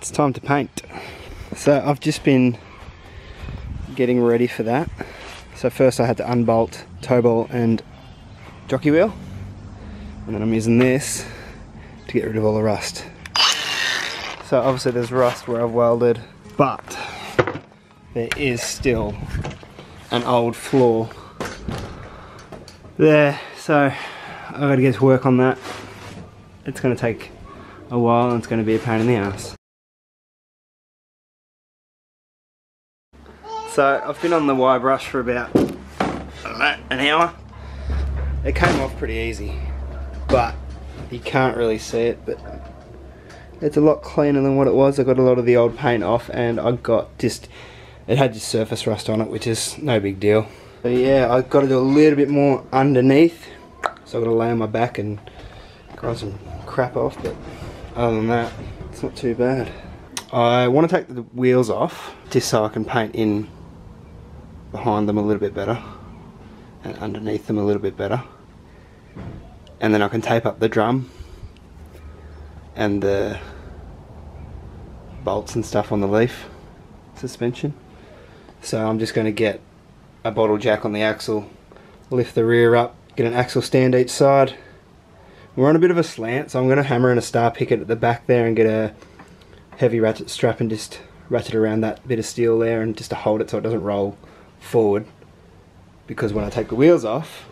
it's time to paint. So I've just been getting ready for that. So first I had to unbolt toe bolt and jockey wheel. And then I'm using this to get rid of all the rust. So obviously there's rust where I've welded, but there is still an old floor there. So I've got to get to work on that. It's going to take a while and it's going to be a pain in the ass. So I've been on the wire brush for about know, an hour. It came off pretty easy, but you can't really see it, but it's a lot cleaner than what it was. I got a lot of the old paint off and I got just, it had just surface rust on it, which is no big deal. But yeah, I've got to do a little bit more underneath. So I've got to lay on my back and grind some crap off, but other than that, it's not too bad. I want to take the wheels off just so I can paint in behind them a little bit better and underneath them a little bit better. And then I can tape up the drum and the bolts and stuff on the leaf suspension. So I'm just going to get a bottle jack on the axle lift the rear up get an axle stand each side. We're on a bit of a slant so I'm going to hammer in a star picket at the back there and get a heavy ratchet strap and just ratchet around that bit of steel there and just to hold it so it doesn't roll forward because when I take the wheels off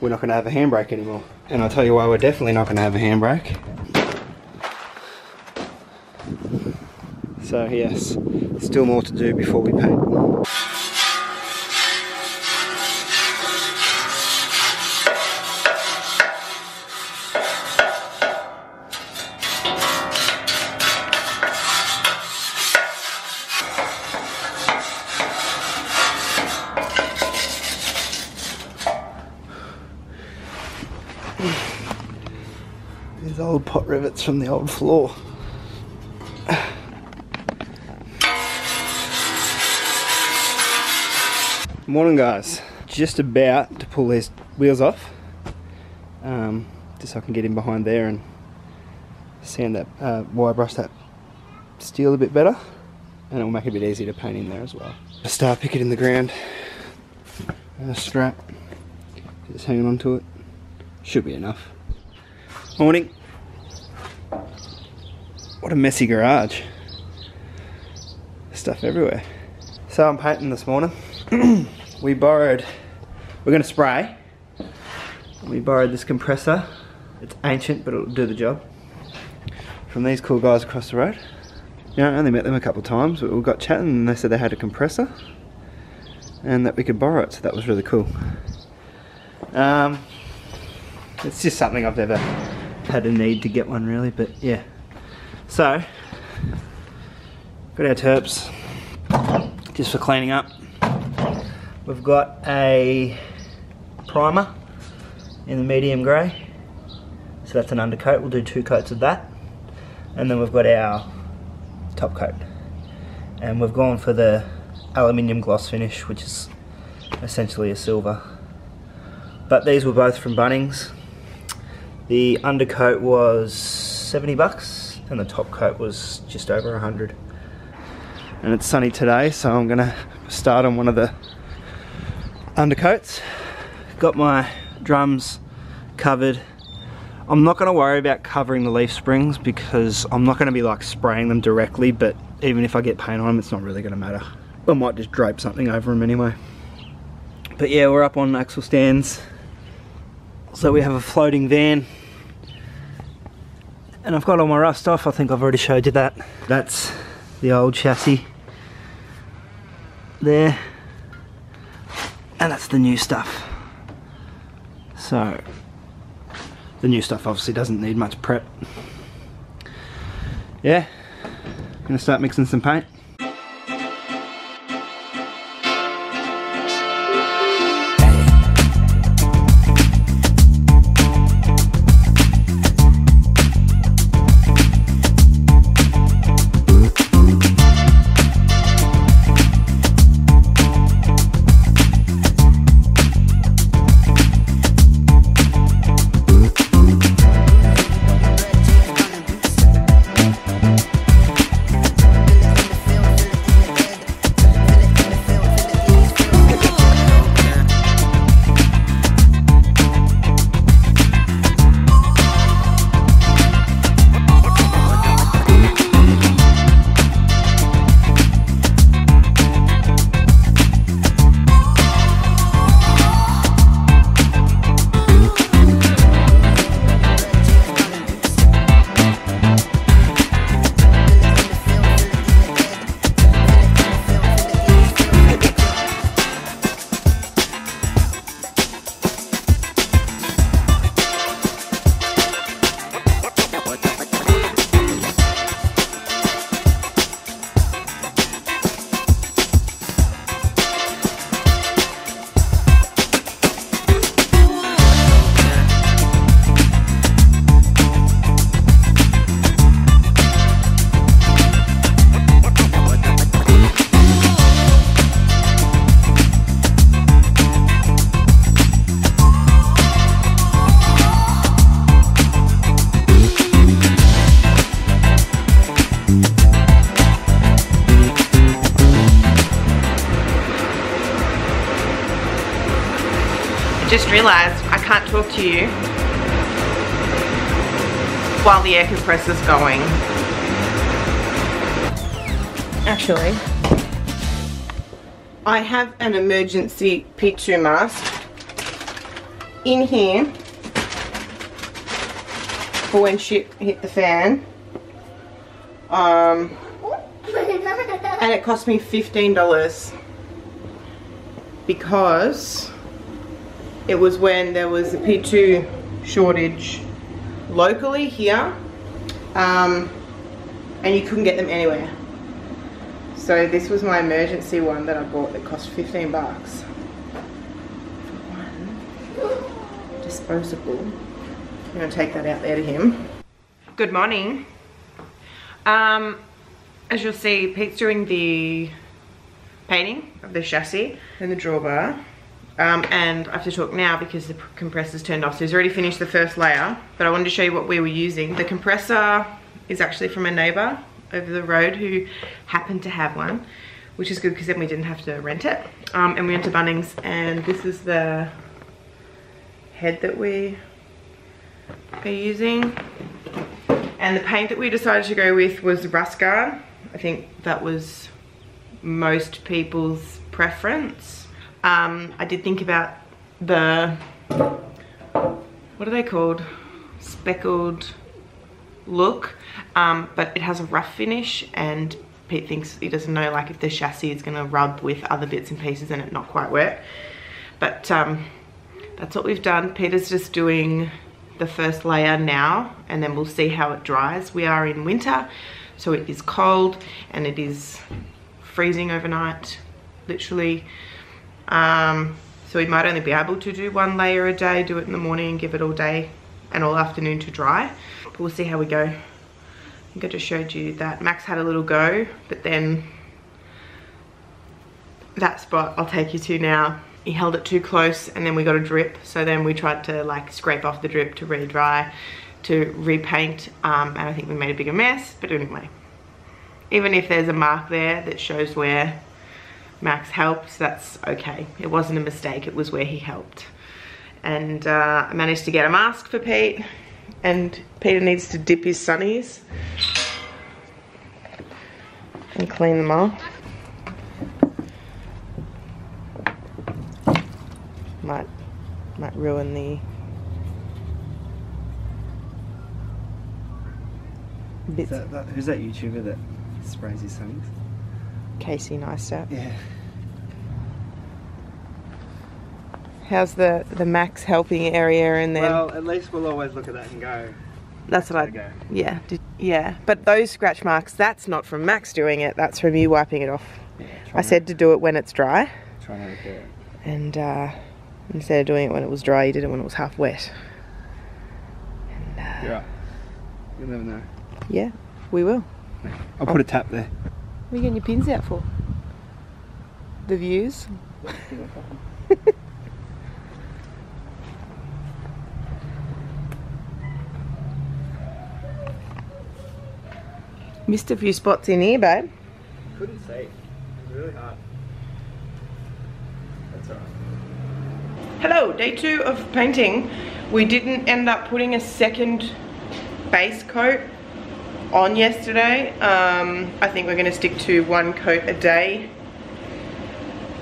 we're not going to have a handbrake anymore. And I'll tell you why we're definitely not going to have a handbrake. So yes still more to do before we paint rivets from the old floor. Morning guys, just about to pull these wheels off. Um, just so I can get in behind there and sand that, uh, wire brush that steel a bit better. And it'll make it a bit easier to paint in there as well. A star picket in the ground, and a strap, just hanging onto it. Should be enough. Morning. What a messy garage. Stuff everywhere. So I'm painting this morning. we borrowed, we're going to spray. We borrowed this compressor. It's ancient, but it'll do the job. From these cool guys across the road. You know, I only met them a couple of times, but we got chatting and they said they had a compressor and that we could borrow it, so that was really cool. Um, it's just something I've never had a need to get one really, but yeah. So, got our terps just for cleaning up. We've got a primer in the medium grey. So that's an undercoat, we'll do two coats of that. And then we've got our top coat. And we've gone for the aluminium gloss finish, which is essentially a silver. But these were both from Bunnings. The undercoat was 70 bucks and the top coat was just over 100. And it's sunny today, so I'm gonna start on one of the undercoats. Got my drums covered. I'm not gonna worry about covering the leaf springs because I'm not gonna be like spraying them directly, but even if I get paint on them, it's not really gonna matter. I might just drape something over them anyway. But yeah, we're up on axle stands. So we have a floating van. And I've got all my rust off, I think I've already showed you that. That's the old chassis there. And that's the new stuff. So, the new stuff obviously doesn't need much prep. Yeah, gonna start mixing some paint. Just realized I can't talk to you while the air compressor's going. Actually, I have an emergency P2 mask in here for when shit hit the fan. Um, and it cost me $15 because it was when there was a P2 shortage locally here um, and you couldn't get them anywhere. So this was my emergency one that I bought that cost 15 bucks. One disposable. I'm gonna take that out there to him. Good morning. Um, as you'll see, Pete's doing the painting of the chassis and the drawbar. Um, and I have to talk now because the compressor's turned off. So he's already finished the first layer, but I wanted to show you what we were using. The compressor is actually from a neighbor over the road who happened to have one, which is good because then we didn't have to rent it. Um, and we went to Bunnings and this is the head that we are using. And the paint that we decided to go with was Rust Guard. I think that was most people's preference. Um, I did think about the, what are they called? Speckled look, um, but it has a rough finish and Pete thinks he doesn't know like if the chassis is gonna rub with other bits and pieces and it not quite work. But um, that's what we've done. Peter's just doing the first layer now and then we'll see how it dries. We are in winter, so it is cold and it is freezing overnight, literally. Um, so we might only be able to do one layer a day, do it in the morning and give it all day and all afternoon to dry. But we'll see how we go. I think I just showed you that Max had a little go, but then that spot I'll take you to now. He held it too close and then we got a drip. So then we tried to like scrape off the drip to re-dry, to repaint. Um, and I think we made a bigger mess, but anyway. Even if there's a mark there that shows where Max helped, that's okay. It wasn't a mistake, it was where he helped. And uh, I managed to get a mask for Pete, and Peter needs to dip his sunnies and clean them off. Might, might ruin the bits. That, that, who's that YouTuber that sprays his sunnies? Casey Neistat. Yeah. How's the the max helping area and then? Well, at least we'll always look at that and go. That's what I. Go. Yeah, did, yeah. But those scratch marks, that's not from Max doing it. That's from you wiping it off. Yeah, I said to do it when it's dry. Try not to do it. And uh, instead of doing it when it was dry, you did it when it was half wet. And, uh, You're right. You'll never know. Yeah, we will. I'll put a tap there. What are you getting your pins out for? The views? Missed a few spots in here, babe. Couldn't see. It was really hard. That's alright. Hello, day two of painting. We didn't end up putting a second base coat on yesterday. Um, I think we're going to stick to one coat a day.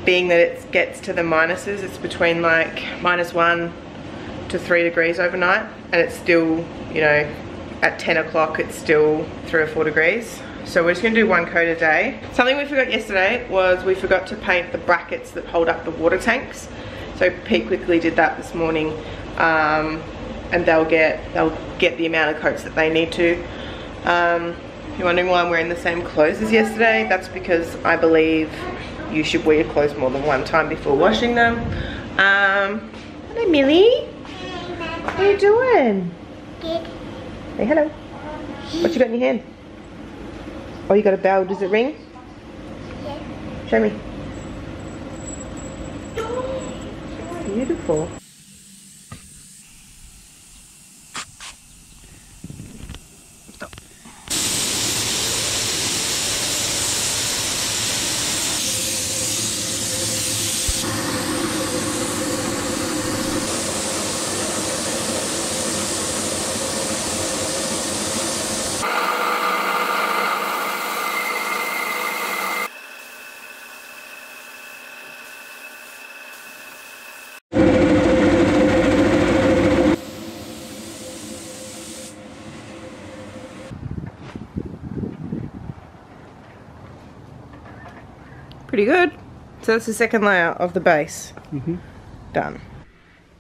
Being that it gets to the minuses, it's between like minus one to three degrees overnight. And it's still, you know, at 10 o'clock it's still three or four degrees. So we're just gonna do one coat a day. Something we forgot yesterday was we forgot to paint the brackets that hold up the water tanks. So Pete quickly did that this morning. Um, and they'll get they'll get the amount of coats that they need to. Um, you're wondering why I'm wearing the same clothes as yesterday? That's because I believe you should wear your clothes more than one time before washing them. Um, hello Millie. What are you doing? Good. Say hello. What you got in your hand? Oh, you got a bell. Does it ring? Yeah. Show me. Beautiful. Pretty good. So that's the second layer of the base. Mm -hmm. Done.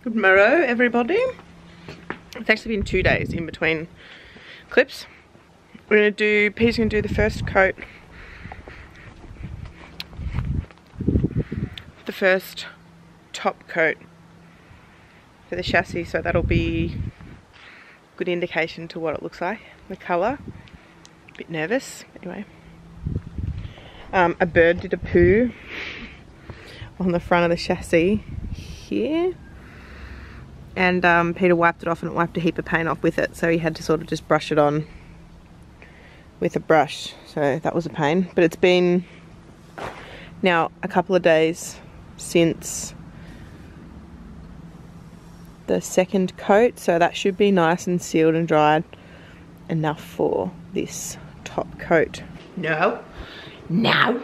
Good morrow, everybody. It's actually been two days in between clips. We're gonna do, Peter's gonna do the first coat. The first top coat for the chassis, so that'll be good indication to what it looks like, the colour. A bit nervous, anyway. Um, a bird did a poo on the front of the chassis here. And um, Peter wiped it off and it wiped a heap of paint off with it. So he had to sort of just brush it on with a brush. So that was a pain. But it's been now a couple of days since the second coat. So that should be nice and sealed and dried enough for this top coat. No no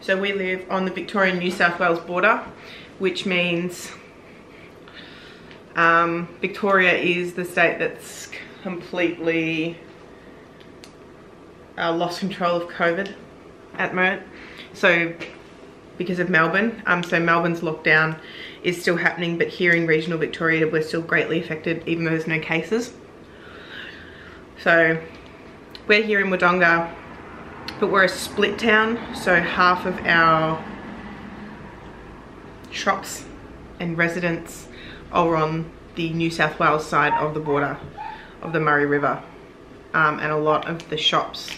so we live on the Victorian New South Wales border which means um, Victoria is the state that's completely uh, lost control of COVID at the moment. So because of Melbourne, um, so Melbourne's lockdown is still happening, but here in regional Victoria, we're still greatly affected, even though there's no cases. So we're here in Wodonga, but we're a split town, so half of our shops and residents are on the New South Wales side of the border of the Murray River um, and a lot of the shops.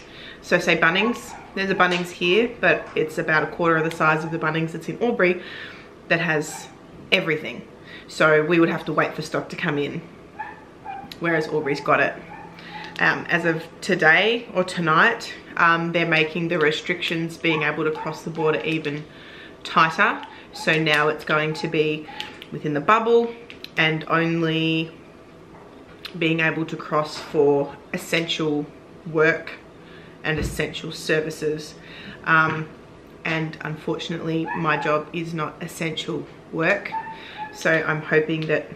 So say Bunnings, there's a Bunnings here, but it's about a quarter of the size of the Bunnings that's in Albury that has everything. So we would have to wait for stock to come in, whereas Albury's got it. Um, as of today or tonight, um, they're making the restrictions being able to cross the border even tighter. So now it's going to be within the bubble and only being able to cross for essential work and essential services. Um, and unfortunately, my job is not essential work. So I'm hoping that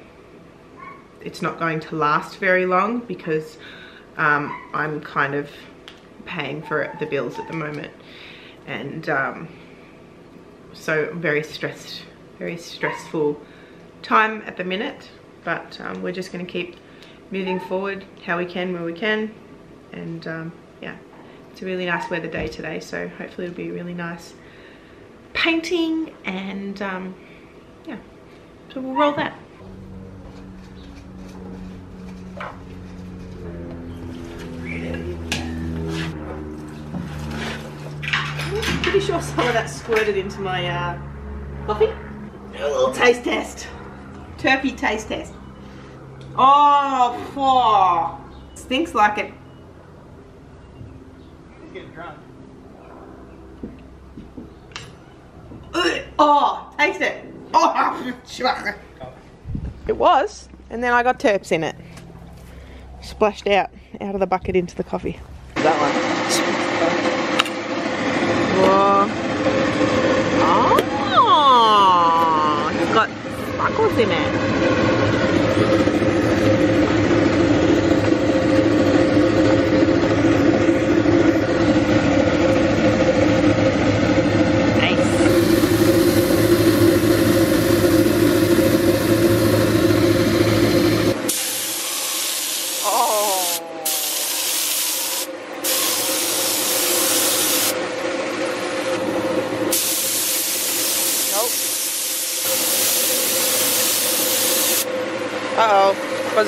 it's not going to last very long because um, I'm kind of paying for the bills at the moment. And um, so very stressed, very stressful time at the minute, but um, we're just gonna keep moving forward how we can, where we can. And um, yeah, it's a really nice weather day today, so hopefully it'll be really nice painting and um, yeah, so we'll roll that. pretty sure some of that squirted into my uh, coffee. A little taste test. Turpy taste test. Oh, oh. Stinks like it. He's getting drunk. Oh, taste it. Oh, it was, and then I got terps in it. Splashed out, out of the bucket into the coffee. That one. Whoa. Oh, it's got sparkles in it.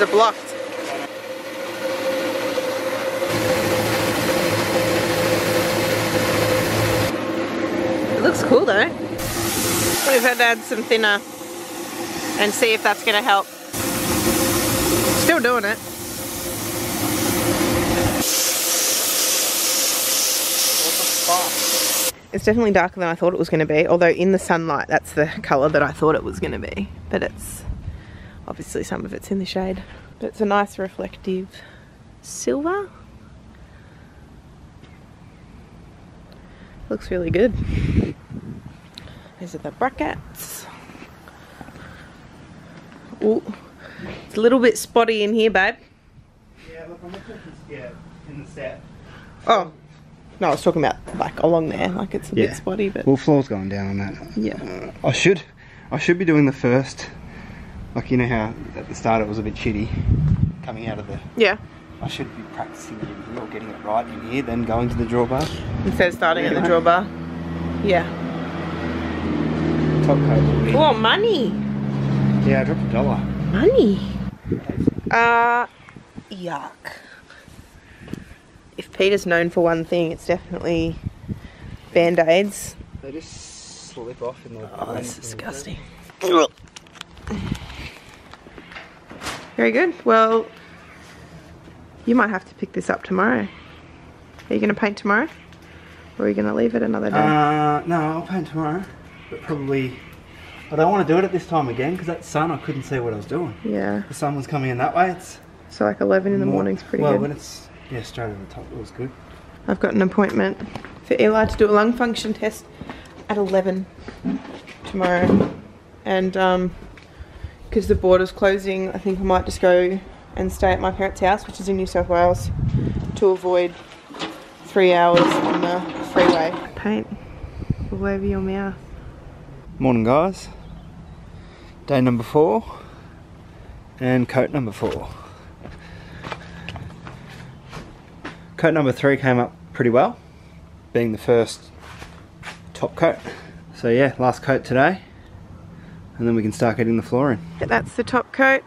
Blocked? It looks cool though. We've had to add some thinner and see if that's going to help. Still doing it. It's definitely darker than I thought it was going to be, although in the sunlight that's the colour that I thought it was going to be. But it's Obviously some of it's in the shade, but it's a nice reflective silver. Looks really good. These are the brackets. Oh, it's a little bit spotty in here, babe. Yeah, look, I'm looking yeah, in the set. Oh. No, I was talking about like along there, like it's a Yeah. bit spotty, but Well, floor's going down on that. yeah. I should, I should be doing the first. Like you know how at the start it was a bit shitty coming out of the. Yeah. I should be practicing it in here or getting it right in here, then going to the drawbar. Instead of starting at the drawbar. Yeah. Top coat. Oh, money. Yeah, I dropped a dollar. Money. Uh, yuck. If Peter's known for one thing, it's definitely band aids. They just slip off in the. Oh, that's disgusting. Very good. Well, you might have to pick this up tomorrow. Are you going to paint tomorrow? Or are you going to leave it another day? Uh, no, I'll paint tomorrow, but probably. I don't want to do it at this time again because that sun, I couldn't see what I was doing. yeah. The sun was coming in that way. It's So like 11 in the more- morning's pretty well, good. Well, when it's yeah straight over the top, it was good. I've got an appointment for Eli to do a lung function test at 11 tomorrow. And um, because the border's closing, I think I might just go and stay at my parents' house, which is in New South Wales, to avoid three hours on the freeway. Paint all over your mouth. Morning, guys. Day number four, and coat number four. Coat number three came up pretty well, being the first top coat. So yeah, last coat today, and then we can start getting the floor in. That's the top coat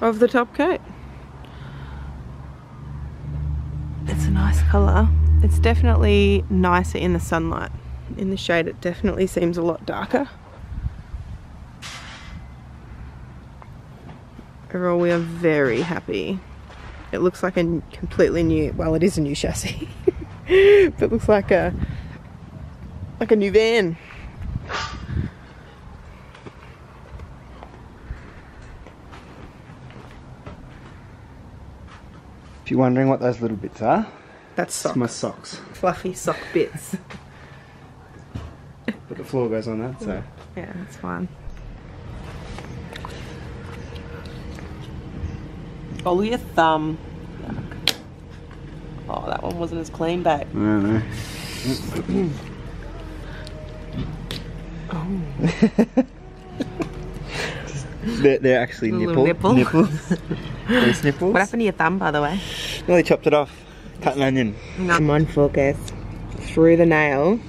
of the top coat. It's a nice colour. It's definitely nicer in the sunlight. In the shade it definitely seems a lot darker. Overall we are very happy. It looks like a completely new, well it is a new chassis, but it looks like a, like a new van. If you're wondering what those little bits are, That's sock. my socks. Fluffy sock bits. But the floor goes on that, so. Yeah, that's fine. Follow your thumb. Yuck. Oh, that one wasn't as clean, babe. I don't know. Mm. Oh. they're, they're actually Little nipple, nipple. nipples. These nipples. What happened to your thumb, by the way? Nearly chopped it off. Cut an onion. Come on, focus. Through the nail.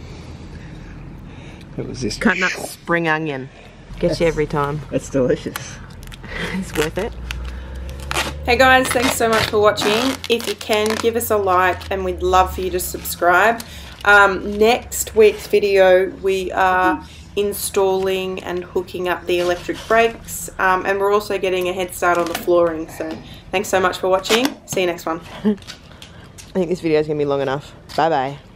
It was this. Cutting up spring onion. Gets you every time. It's delicious. It's worth it. Hey guys, thanks so much for watching. If you can, give us a like and we'd love for you to subscribe. Um, next week's video, we are installing and hooking up the electric brakes um, and we're also getting a head start on the flooring. So thanks so much for watching. See you next one. I think this video is going to be long enough. Bye bye.